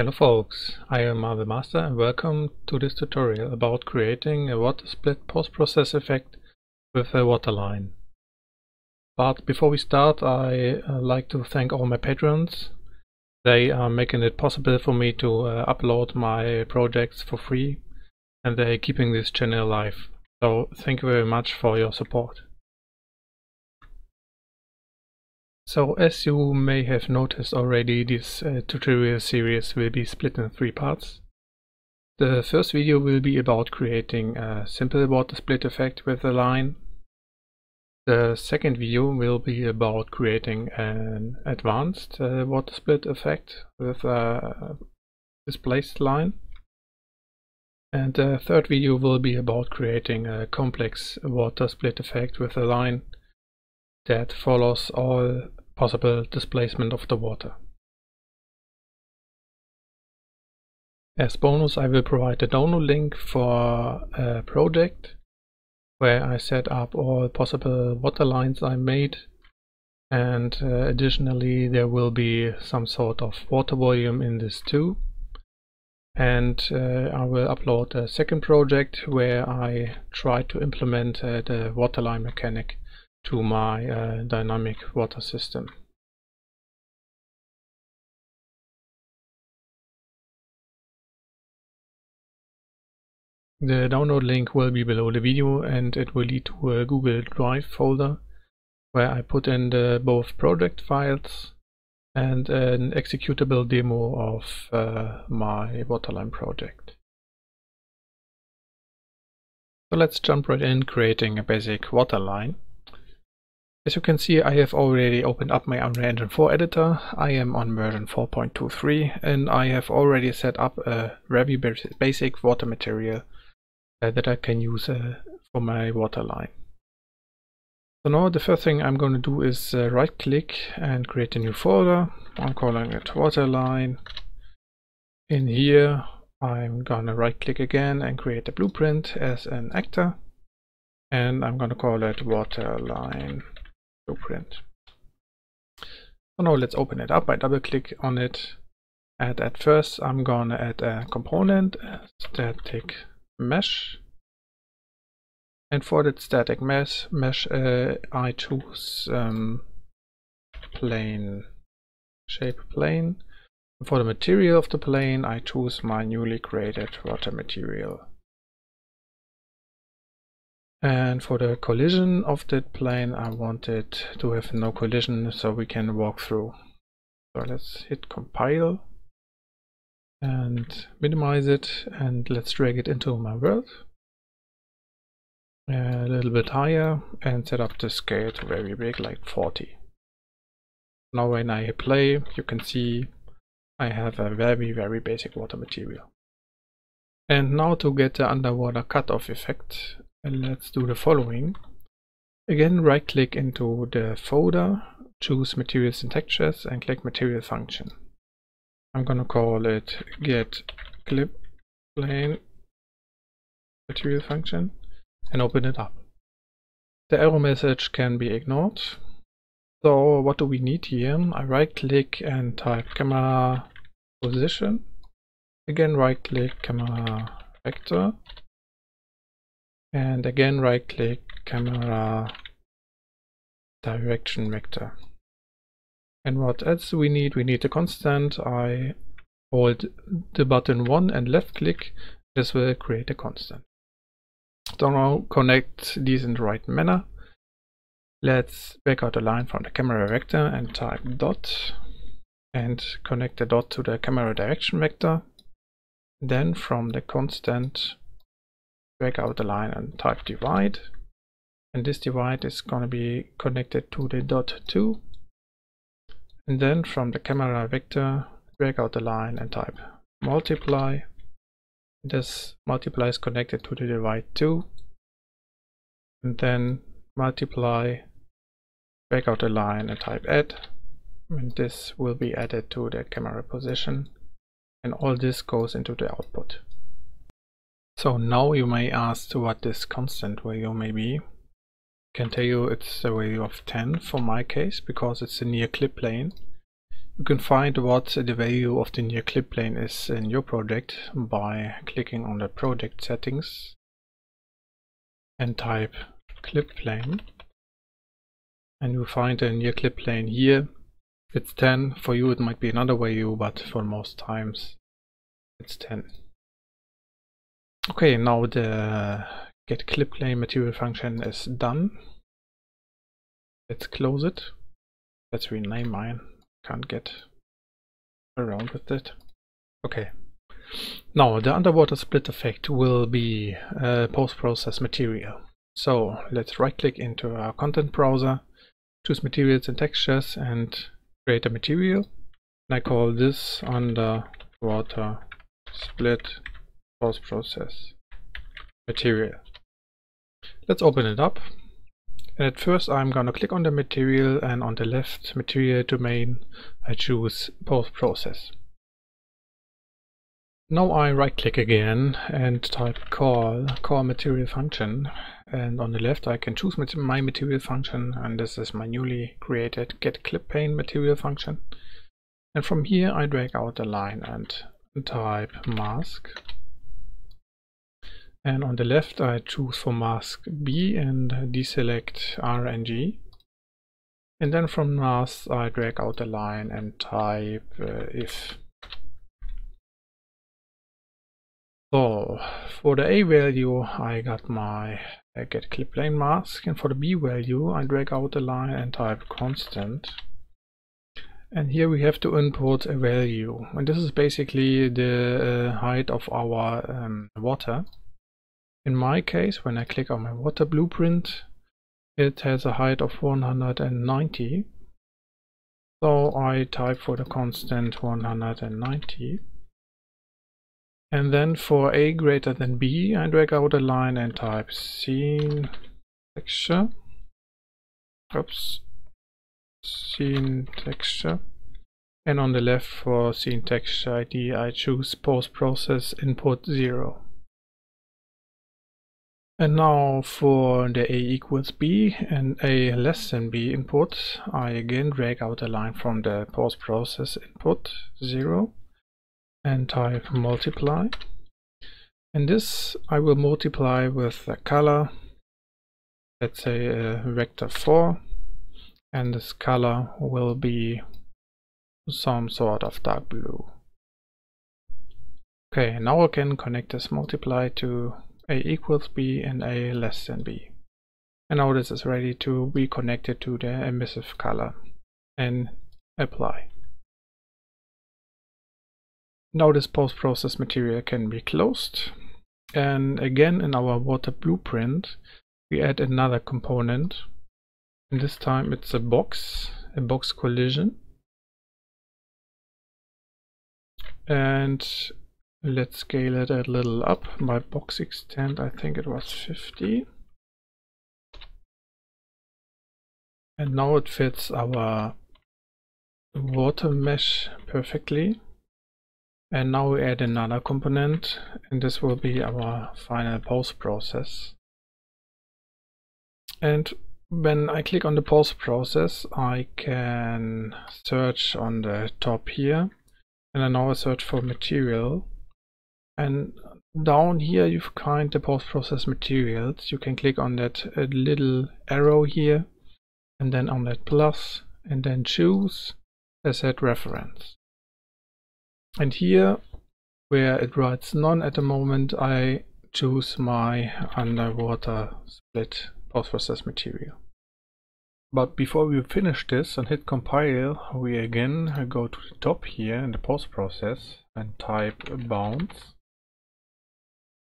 Hello folks, I am Marvel Master and welcome to this tutorial about creating a water split post-process effect with a waterline. But before we start I uh, like to thank all my patrons. They are making it possible for me to uh, upload my projects for free and they're keeping this channel alive. So thank you very much for your support. So as you may have noticed already, this uh, tutorial series will be split in three parts. The first video will be about creating a simple water split effect with a line. The second video will be about creating an advanced uh, water split effect with a displaced line. And the third video will be about creating a complex water split effect with a line that follows all possible displacement of the water. As bonus I will provide a download link for a project where I set up all possible water lines I made and uh, additionally there will be some sort of water volume in this too and uh, I will upload a second project where I try to implement uh, the waterline mechanic to my uh, dynamic water system. The download link will be below the video and it will lead to a Google Drive folder where I put in the both project files and an executable demo of uh, my waterline project. So let's jump right in creating a basic waterline. As you can see, I have already opened up my Unreal Engine 4 editor. I am on version 4.23 and I have already set up a very basic water material uh, that I can use uh, for my water line. So now the first thing I'm going to do is uh, right click and create a new folder. I'm calling it waterline. In here I'm gonna right click again and create a blueprint as an actor and I'm gonna call it waterline blueprint. So now let's open it up. I double click on it and at first I'm gonna add a component, a static mesh. And for that static mesh, mesh uh, I choose um, plane, shape plane. For the material of the plane, I choose my newly created water material. And for the collision of that plane, I want it to have no collision so we can walk through. So let's hit compile and minimize it and let's drag it into my world. A little bit higher and set up the scale to very big, like 40. Now when I play, you can see I have a very, very basic water material. And now to get the underwater cutoff effect, and let's do the following. Again, right click into the folder, choose materials and textures and click material function. I'm gonna call it get clip plane material function and open it up. The error message can be ignored. So what do we need here? I right click and type camera position. Again right click camera vector and again right click camera direction vector. And what else we need? We need a constant. I hold the button 1 and left click. This will create a constant. So now connect these in the right manner. Let's back out a line from the camera vector and type dot and connect the dot to the camera direction vector. Then from the constant drag out the line and type divide. And this divide is going to be connected to the dot 2 and then from the camera vector drag out the line and type multiply. This multiply is connected to the divide 2 and then multiply drag out the line and type add. And this will be added to the camera position. And all this goes into the output so now you may ask what this constant value may be. I can tell you it's a value of 10 for my case because it's a near clip plane. You can find what the value of the near clip plane is in your project by clicking on the project settings and type clip plane and you find a near clip plane here it's 10 for you it might be another value but for most times it's 10 okay now the get clip plane material function is done. Let's close it. Let's rename mine. Can't get around with it. Okay. Now the underwater split effect will be uh, post-process material. So let's right click into our content browser choose materials and textures and create a material. And I call this underwater split post process material. Let's open it up. And at first I'm gonna click on the material and on the left material domain I choose post process. Now I right click again and type call call material function. And on the left I can choose my material function and this is my newly created get clip plane material function. And from here I drag out the line and type mask and on the left I choose for mask B and deselect RNG and G. And then from mask I drag out a line and type uh, if. So for the A value I got my uh, get clip plane mask. And for the B value I drag out a line and type constant. And here we have to input a value. And this is basically the uh, height of our um, water. In my case when I click on my water blueprint it has a height of 190 so I type for the constant 190 and then for a greater than b, I drag out a line and type scene texture. Oops. Scene texture. And on the left for scene texture ID, I choose post process input 0. And now for the a equals b and a less than b input, I again drag out a line from the post process input 0 and type multiply. And this I will multiply with a color let's say a vector 4 and this color will be some sort of dark blue. Okay now I can connect this multiply to a equals b and a less than b and now this is ready to be connected to the emissive color and apply now this post-process material can be closed. And again in our water blueprint, we add another component. And this time it's a box, a box collision. And let's scale it a little up by box extent, I think it was 50. And now it fits our water mesh perfectly. And now we add another component and this will be our final post process. And when I click on the post process, I can search on the top here and I now search for material. And down here you find the post process materials. You can click on that uh, little arrow here and then on that plus and then choose asset reference. And here, where it writes none at the moment, I choose my underwater split post-process material. But before we finish this and hit compile, we again go to the top here in the post-process and type bounds.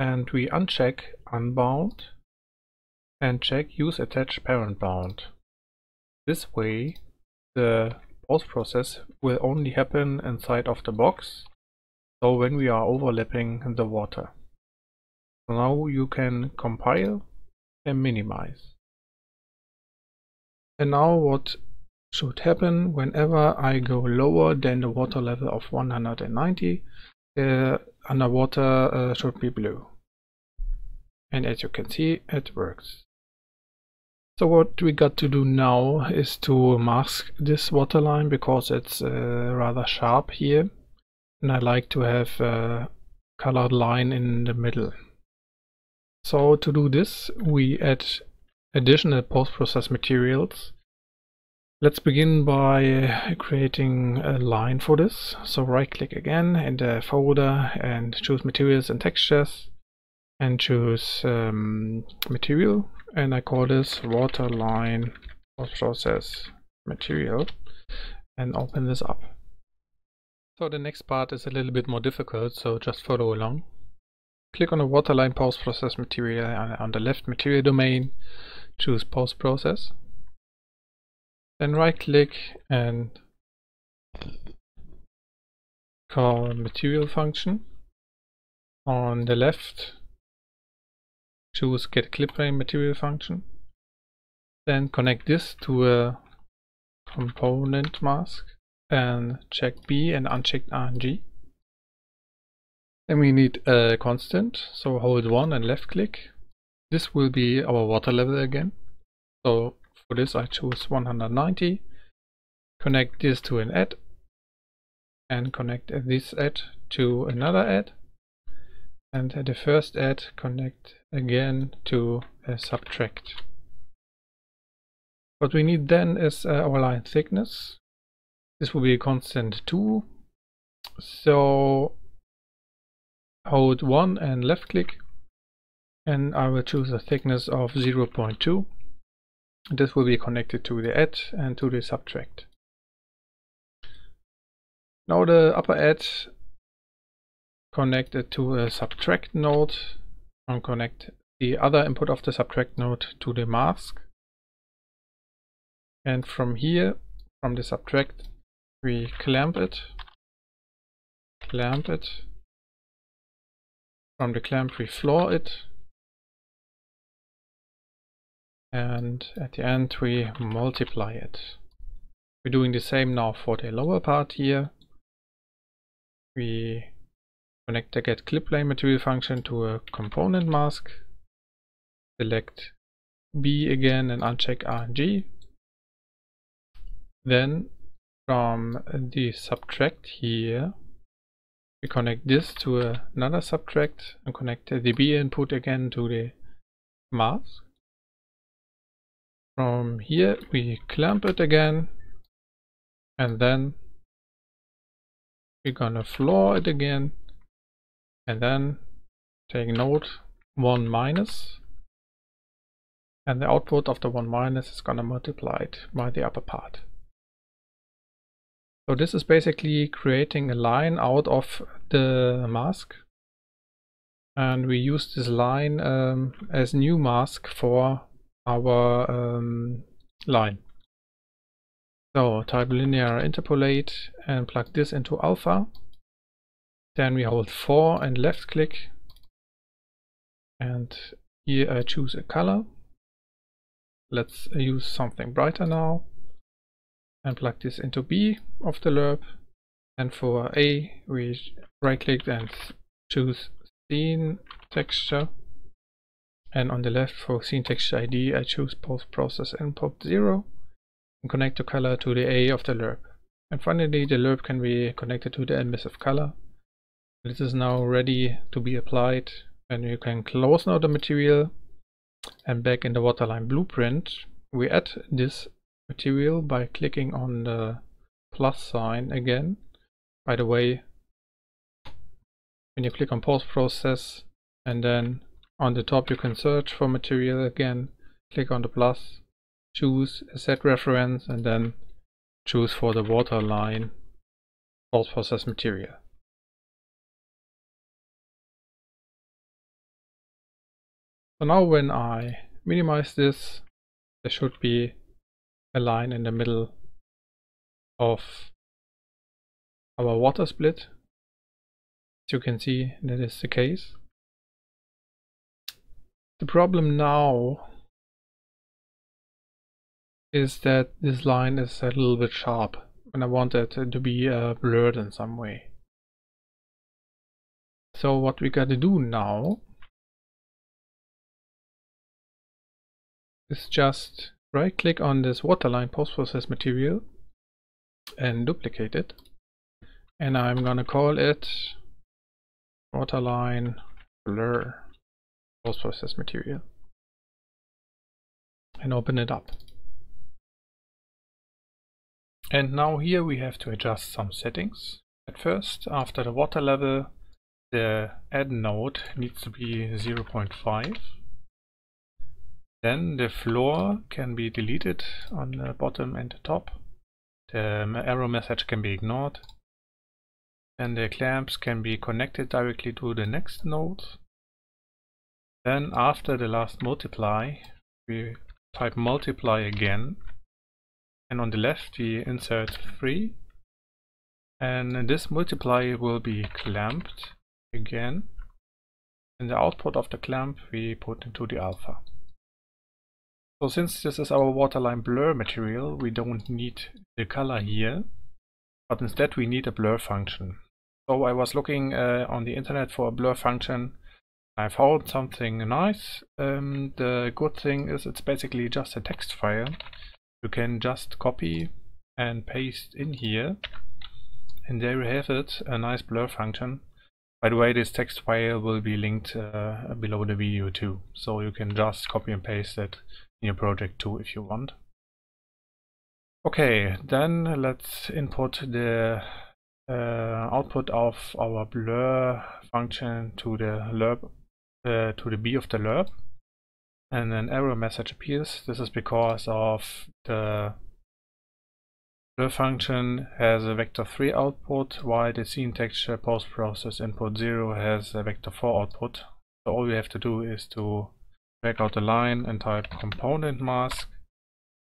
And we uncheck unbound and check use attach parent bound. This way the post process will only happen inside of the box so when we are overlapping the water. So now you can compile and minimize. And now what should happen whenever I go lower than the water level of 190 uh, underwater uh, should be blue. And as you can see it works. So what we got to do now is to mask this waterline because it's uh, rather sharp here and I like to have a colored line in the middle. So to do this we add additional post-process materials. Let's begin by creating a line for this. So right click again in the folder and choose materials and textures and choose um, material and I call this waterline post-process material and open this up. So the next part is a little bit more difficult so just follow along. Click on the waterline post-process material on the left material domain, choose post-process. Then right click and call material function. On the left, choose get clip plane material function. Then connect this to a component mask and check B and uncheck RNG. Then we need a constant, so hold 1 and left click. This will be our water level again. So for this I choose 190, connect this to an add, and connect this add to another add, and the first add connect again to a subtract. What we need then is uh, our line thickness. This will be a constant 2. So hold 1 and left click and I will choose a thickness of 0.2 this will be connected to the add and to the subtract now the upper add connected to a subtract node and connect the other input of the subtract node to the mask. And from here from the subtract we clamp it clamp it. From the clamp we floor it. And at the end we multiply it. We're doing the same now for the lower part here. We connect the get clip plane material function to a component mask. Select B again and uncheck RNG. Then from the subtract here we connect this to another subtract and connect the B input again to the mask. From here we clamp it again and then we're gonna floor it again and then take note 1 minus and the output of the 1 minus is gonna multiply it by the upper part. So this is basically creating a line out of the mask. And we use this line um, as new mask for our um, line. So type linear interpolate and plug this into alpha. Then we hold 4 and left click. And here I choose a color. Let's use something brighter now and plug this into B of the lerp. And for A, we right click and choose scene texture. And on the left for scene texture ID, I choose post process input 0 and connect the color to the A of the lerp. And finally, the lerp can be connected to the emissive color. This is now ready to be applied and you can close now the material and back in the waterline blueprint we add this material by clicking on the plus sign again. By the way, when you click on post process and then on the top you can search for material again, click on the plus, choose asset reference and then choose for the waterline post process material. So now when I minimize this, there should be a line in the middle of our water split. As you can see, that is the case. The problem now is that this line is a little bit sharp and I want it to be uh, blurred in some way. So what we gotta do now is just right click on this waterline post-process material and duplicate it and I'm gonna call it waterline blur post-process material and open it up and now here we have to adjust some settings at first after the water level the add node needs to be 0.5 then the floor can be deleted on the bottom and the top. The error message can be ignored. And the clamps can be connected directly to the next node. Then after the last multiply, we type multiply again. And on the left we insert 3. And this multiply will be clamped again. And the output of the clamp we put into the alpha. So since this is our waterline blur material, we don't need the color here, but instead we need a blur function. So I was looking uh, on the internet for a blur function. I found something nice. Um, the good thing is it's basically just a text file. You can just copy and paste in here. And there you have it, a nice blur function. By the way, this text file will be linked uh, below the video too. So you can just copy and paste it in your project too if you want. Okay, then let's input the uh, output of our blur function to the uh, to the b of the lerp, and an error message appears. This is because of the lerp function has a vector 3 output, while the scene texture post process input 0 has a vector 4 output. So all we have to do is to Drag out the line and type component mask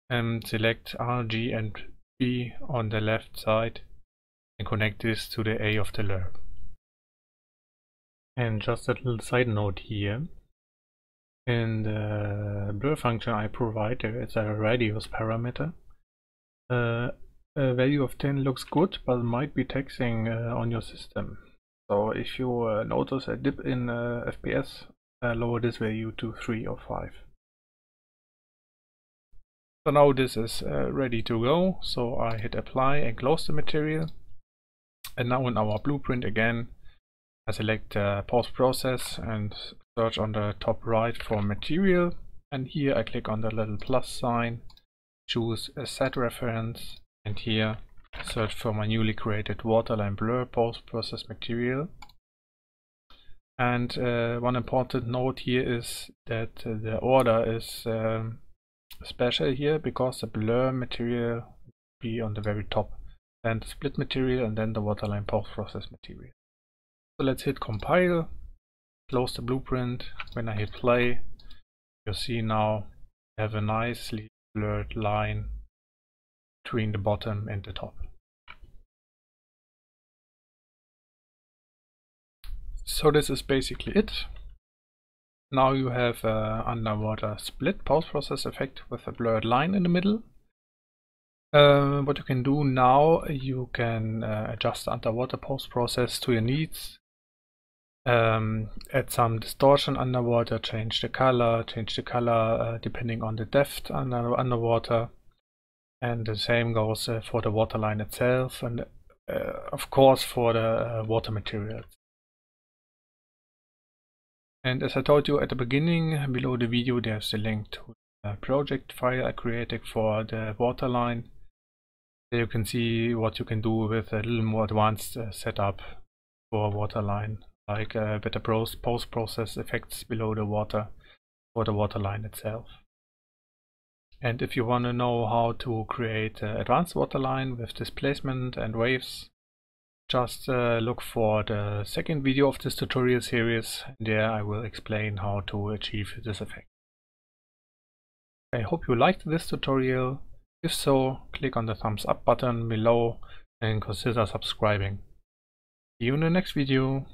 and select R, G and B on the left side and connect this to the A of the lerp. And just a little side note here. In the blur function I provide there is a radius parameter. Uh, a value of 10 looks good but might be taxing uh, on your system. So if you uh, notice a dip in uh, FPS uh, lower this value to 3 or 5. So now this is uh, ready to go, so I hit apply and close the material. And now in our blueprint again, I select uh, process and search on the top right for material. And here I click on the little plus sign, choose asset reference, and here search for my newly created waterline blur post process material. And uh, one important note here is that the order is um, special here because the blur material be on the very top, then the split material and then the waterline post-process material. So let's hit compile, close the blueprint. When I hit play, you'll see now I have a nicely blurred line between the bottom and the top. So this is basically it. Now you have a underwater split post-process effect with a blurred line in the middle. Uh, what you can do now, you can uh, adjust underwater post-process to your needs. Um, add some distortion underwater, change the color, change the color uh, depending on the depth under, underwater. And the same goes uh, for the waterline itself and uh, of course for the uh, water materials. And as I told you at the beginning, below the video there's a link to the project file I created for the waterline. There you can see what you can do with a little more advanced uh, setup for waterline, like uh, better post-process effects below the water for the waterline itself. And if you want to know how to create uh, advanced waterline with displacement and waves, just uh, look for the second video of this tutorial series. There I will explain how to achieve this effect. I hope you liked this tutorial. If so, click on the thumbs up button below and consider subscribing. See you in the next video.